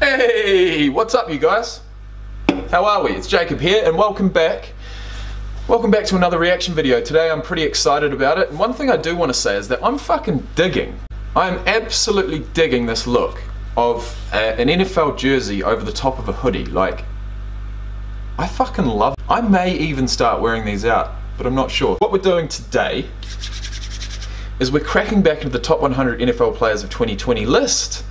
Hey, what's up, you guys? How are we? It's Jacob here, and welcome back. Welcome back to another reaction video. Today I'm pretty excited about it, and one thing I do want to say is that I'm fucking digging. I'm absolutely digging this look of a, an NFL jersey over the top of a hoodie. Like, I fucking love it. I may even start wearing these out, but I'm not sure. What we're doing today is we're cracking back into the top 100 NFL players of 2020 list.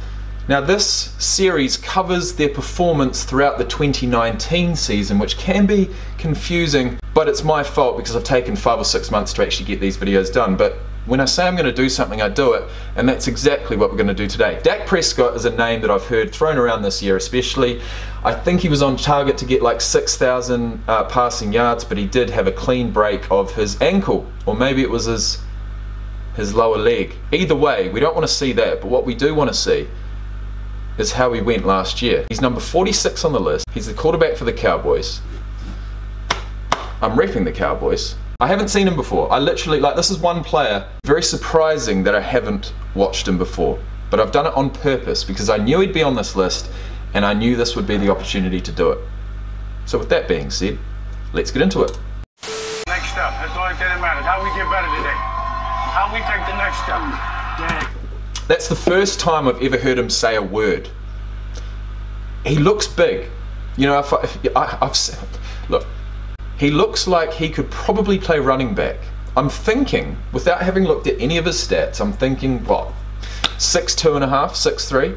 Now this series covers their performance throughout the 2019 season, which can be confusing, but it's my fault because I've taken five or six months to actually get these videos done. But when I say I'm going to do something, I do it, and that's exactly what we're going to do today. Dak Prescott is a name that I've heard thrown around this year especially. I think he was on target to get like 6,000 uh, passing yards, but he did have a clean break of his ankle, or maybe it was his his lower leg. Either way, we don't want to see that, but what we do want to see is how he went last year. He's number 46 on the list. He's the quarterback for the Cowboys. I'm repping the Cowboys. I haven't seen him before. I literally, like, this is one player, very surprising that I haven't watched him before. But I've done it on purpose because I knew he'd be on this list and I knew this would be the opportunity to do it. So with that being said, let's get into it. Next step. That's thing that matters. How we get better today. How we take the next step. Yeah. That's the first time I've ever heard him say a word. He looks big. You know, if I, I, I've said, look, he looks like he could probably play running back. I'm thinking, without having looked at any of his stats, I'm thinking, what, six two and a half, six three,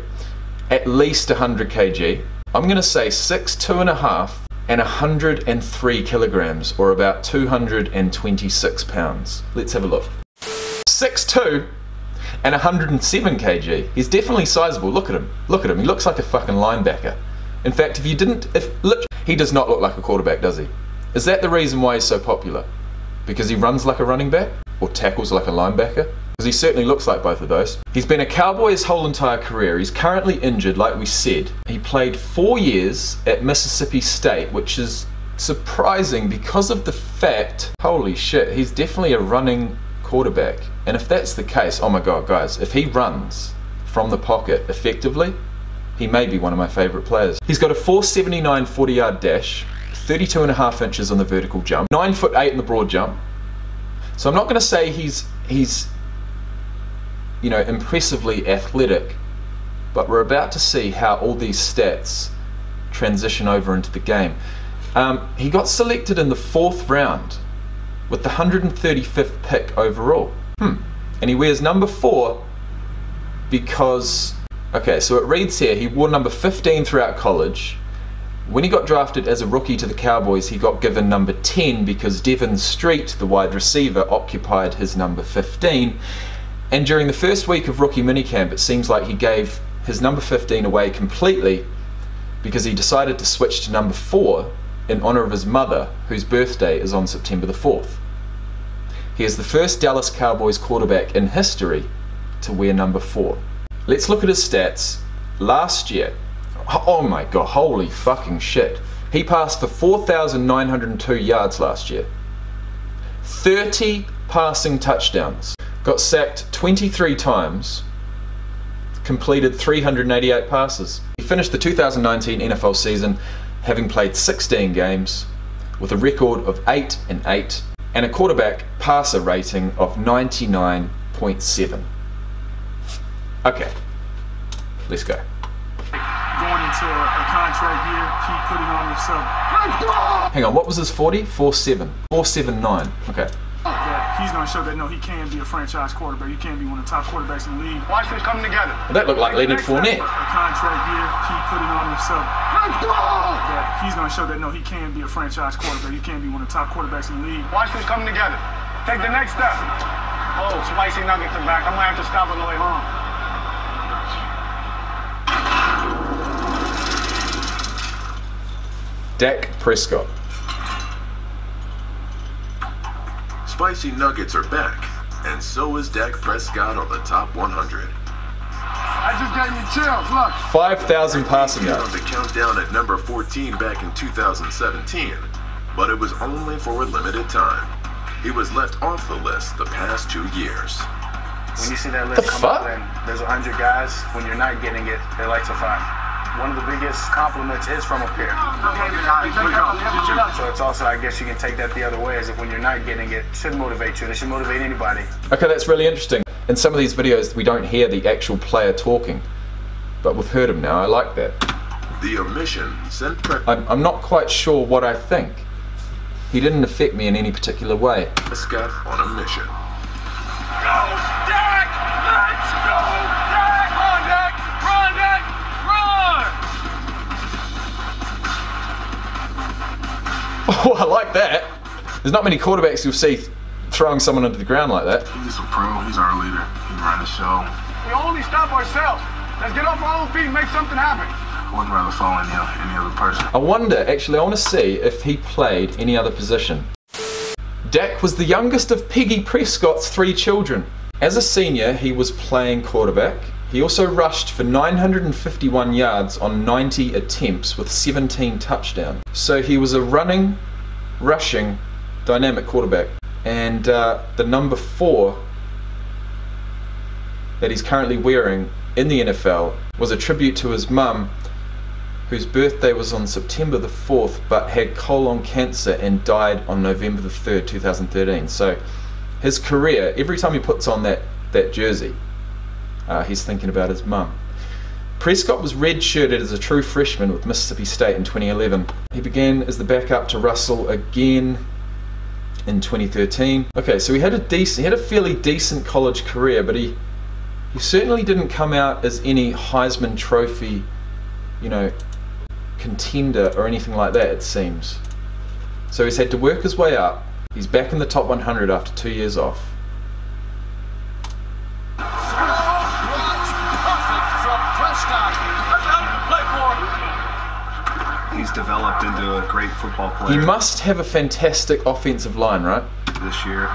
at least 100 kg. I'm gonna say six two and a half and 103 kilograms, or about 226 pounds. Let's have a look. 6'2 and 107 kg. He's definitely sizable. Look at him. Look at him. He looks like a fucking linebacker. In fact, if you didn't, if look, he does not look like a quarterback, does he? Is that the reason why he's so popular? Because he runs like a running back or tackles like a linebacker? Because he certainly looks like both of those. He's been a Cowboy his whole entire career. He's currently injured, like we said. He played four years at Mississippi State, which is surprising because of the fact, holy shit, he's definitely a running quarterback. And if that's the case, oh my god, guys, if he runs from the pocket effectively, he may be one of my favourite players. He's got a 479 40 yard dash, 32 and a half inches on the vertical jump, 9 foot 8 in the broad jump. So I'm not going to say he's he's you know impressively athletic, but we're about to see how all these stats transition over into the game. Um, he got selected in the fourth round with the 135th pick overall. Hmm. And he wears number four because, okay, so it reads here he wore number 15 throughout college. When he got drafted as a rookie to the Cowboys, he got given number 10 because Devin Street, the wide receiver, occupied his number 15. And during the first week of rookie minicamp, it seems like he gave his number 15 away completely because he decided to switch to number 4 in honor of his mother, whose birthday is on September the 4th. He is the first Dallas Cowboys quarterback in history to wear number 4. Let's look at his stats. Last year, oh my god, holy fucking shit. He passed for 4,902 yards last year. 30 passing touchdowns. Got sacked 23 times. Completed 388 passes. He finished the 2019 NFL season having played 16 games with a record of 8 and 8 and a quarterback passer rating of 99.7. Okay, let's go. Going into a, a contract year, keep putting on himself. Hang on, what was his 40? 4.7. 4.79. Okay. That he's going to show that no, he can be a franchise quarterback. He can be one of the top quarterbacks in the league. Watch this coming together. Well, that looked like Leonard Fournette. A contract year, keep putting on himself. That he's going to show that no, he can be a franchise quarterback. He can be one of the top quarterbacks in the league. Watch this coming together. Take the next step. Oh, spicy nuggets are back. I'm going to have to stop on the way home. Dak Prescott. Spicy nuggets are back, and so is Dak Prescott on the top 100. I just gave you chills. Look. 5,000 passing He was on yards. the countdown at number 14 back in 2017, but it was only for a limited time. He was left off the list the past two years. When you see that list The come fuck? up and there's a hundred guys, when you're not getting it, they like to find. one of the biggest compliments is from a peer. So it's also, I guess you can take that the other way, as if when you're not getting it, should motivate you. It should motivate anybody. Okay, that's really interesting. In some of these videos, we don't hear the actual player talking, but we've heard him now. I like that. The omission sent I'm, I'm not quite sure what I think. He didn't affect me in any particular way. Prescott on a mission. Go, Dak! Let's go, Dak! Run, Dak! Run, Dak! Run! Oh, I like that. There's not many quarterbacks you'll see th- throwing someone into the ground like that. He's a pro. He's our leader. He ran the show. We only stop ourselves. Let's get off our own feet and make something happen. I wouldn't rather follow any, any other person. I wonder, actually, I want to see if he played any other position. Dak was the youngest of Peggy Prescott's three children. As a senior, he was playing quarterback. He also rushed for 951 yards on 90 attempts with 17 touchdowns. So he was a running, rushing, dynamic quarterback. And uh, the number four that he's currently wearing in the NFL was a tribute to his mum, whose birthday was on September the 4th but had colon cancer and died on November the 3rd, 2013. So his career, every time he puts on that, that jersey, uh, he's thinking about his mum. Prescott was redshirted as a true freshman with Mississippi State in 2011. He began as the backup to Russell again in 2013. Okay, so he had a decent, he had a fairly decent college career, but he he certainly didn't come out as any Heisman Trophy, you know, contender or anything like that. It seems. So he's had to work his way up. He's back in the top 100 after two years off. Developed into a great football player. He must have a fantastic offensive line, right? this year.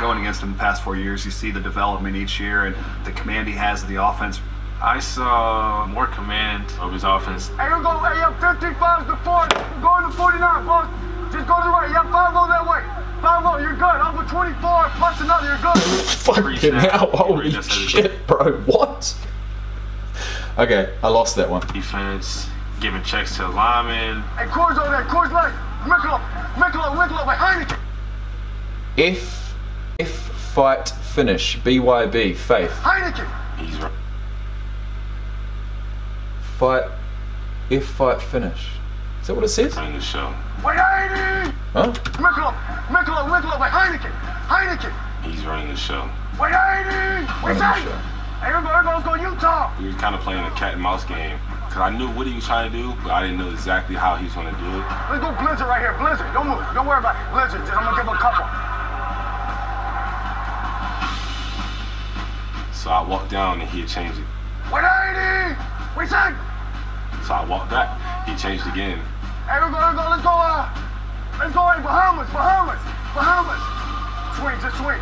Going against him the past four years, you see the development each year and the command he has of the offense. I saw more command of his offense. Hey, you go, hey, you have 55 to 40. Go to 49, boss. Just go to the right. You have 5 that way. 5 you're good. Over 24 plus another, you're good. Fucking hell, holy Just said it. shit, bro. What? Okay, I lost that one. Defense, giving checks to linemen. Hey, Coors over there. Coors Light. Michelob. Michelob, Michelob, hey, Heineken. F, F fight finish. BYB, faith. Heineken. He's right. Fight, F fight finish. Is that what it says? running the show. Wait, 80. Huh? Michelob. Michelob, Michelob, hey, Heineken. Heineken. He's running the show. Wait, 80. Wait, Running the show. Hey, here we go, here we go, let's Utah. We were kind of playing a cat and mouse game. Cause I knew what he was trying to do, but I didn't know exactly how he was gonna do it. Let's go Blizzard right here. Blizzard. Don't move. Don't worry about it. Blizzard. Just, I'm going to give him a couple. So I walked down and he had changed it. Wait, 80. Wait, second. So I walked back. He changed again. Hey, we go, let's go, let's go, uh, let's go, hey, Bahamas, Bahamas, Bahamas. Swing, just swing.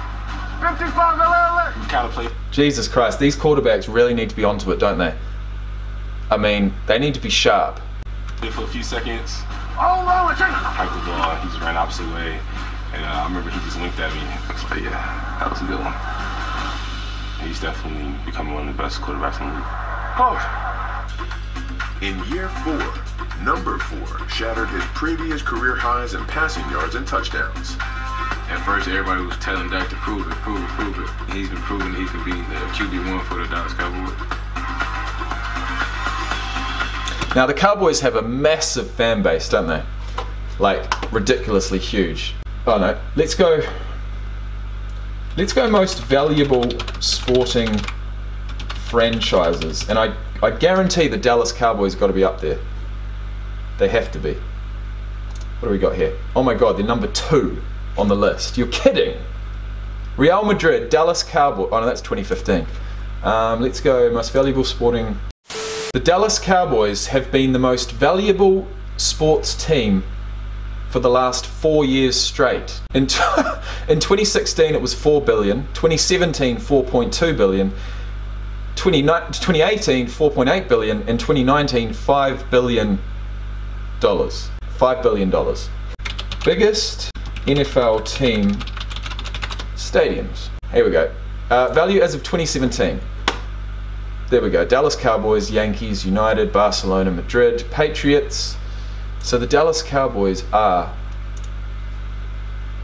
55, LA, We kind of played Jesus Christ, these quarterbacks really need to be onto it, don't they? I mean, they need to be sharp. for a few seconds. Oh, no, let's take it. Piped the ball. He just ran opposite way. And uh, I remember he just winked at me. I was like, yeah, that was a good one. He's definitely becoming one of the best quarterbacks in the league. Close. In year four, number four shattered his previous career highs in passing yards and touchdowns. At first, everybody was telling Dak to prove it, prove it, prove it. He's been proving he can be the QB1 for the Dallas Cowboys. Now, the Cowboys have a massive fan base, don't they? Like, ridiculously huge. Oh no, let's go. Let's go most valuable sporting franchises. And I, I guarantee the Dallas Cowboys got to be up there. They have to be. What do we got here? Oh my god, they're number two on the list. You're kidding. Real Madrid, Dallas Cowboys. Oh no, that's 2015. Um, let's go most valuable sporting the Dallas Cowboys have been the most valuable sports team for the last four years straight. In, in 2016, it was 4 billion, 2017, 4.2 billion, 20, 2018, 4.8 billion, and 2019, 5 billion dollars. 5 billion dollars. Biggest NFL team stadiums. Here we go. Uh, value as of 2017. There we go. Dallas Cowboys, Yankees, United, Barcelona, Madrid, Patriots. So the Dallas Cowboys are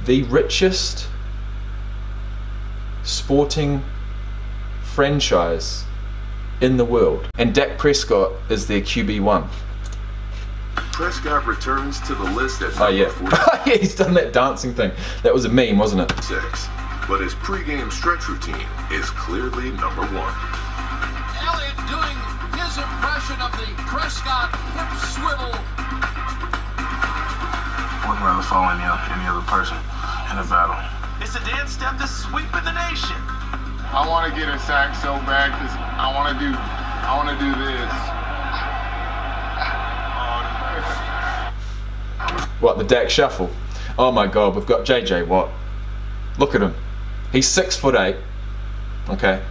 the richest sporting franchise in the world. And Dak Prescott is their QB1. Prescott returns to the list at Oh yeah. 46. yeah, he's done that dancing thing. That was a meme, wasn't it? But his pregame stretch routine is clearly number one. Elliott doing his impression of the Prescott hip swivel. Wouldn't rather follow any, any other person in a battle. It's a dance step that's sweeping the nation. I want to get a sack so bad because I want to do, I want to do this. What, the Dak Shuffle? Oh my god, we've got JJ Watt. Look at him. He's six foot eight. Okay.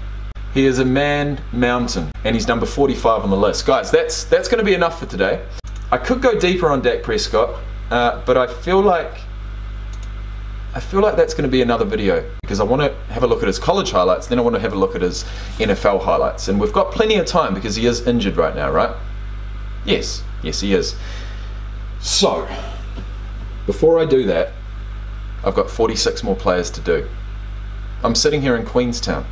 He is a man mountain, and he's number 45 on the list. Guys, that's that's going to be enough for today. I could go deeper on Dak Prescott, uh, but I feel like I feel like that's going to be another video because I want to have a look at his college highlights, then I want to have a look at his NFL highlights, and we've got plenty of time because he is injured right now, right? Yes, yes, he is. So, before I do that, I've got 46 more players to do. I'm sitting here in Queenstown,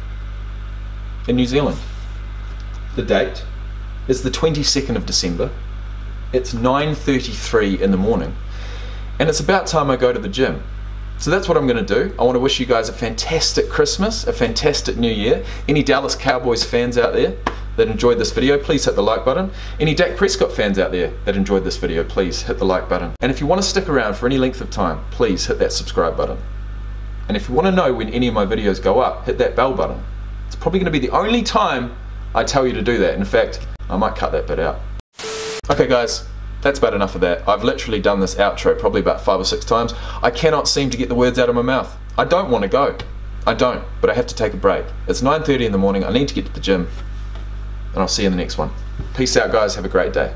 in New Zealand. The date is the 22nd of December. It's 9:33 in the morning, and it's about time I go to the gym. So that's what I'm going to do. I want to wish you guys a fantastic Christmas, a fantastic New Year. Any Dallas Cowboys fans out there that enjoyed this video, please hit the like button. Any Dak Prescott fans out there that enjoyed this video, please hit the like button. And if you want to stick around for any length of time, please hit that subscribe button. And if you want to know when any of my videos go up, hit that bell button. It's probably going to be the only time I tell you to do that. In fact, I might cut that bit out. Okay guys, that's about enough of that. I've literally done this outro probably about five or six times. I cannot seem to get the words out of my mouth. I don't want to go. I don't, but I have to take a break. It's 9.30 in the morning, I need to get to the gym. And I'll see you in the next one. Peace out guys, have a great day.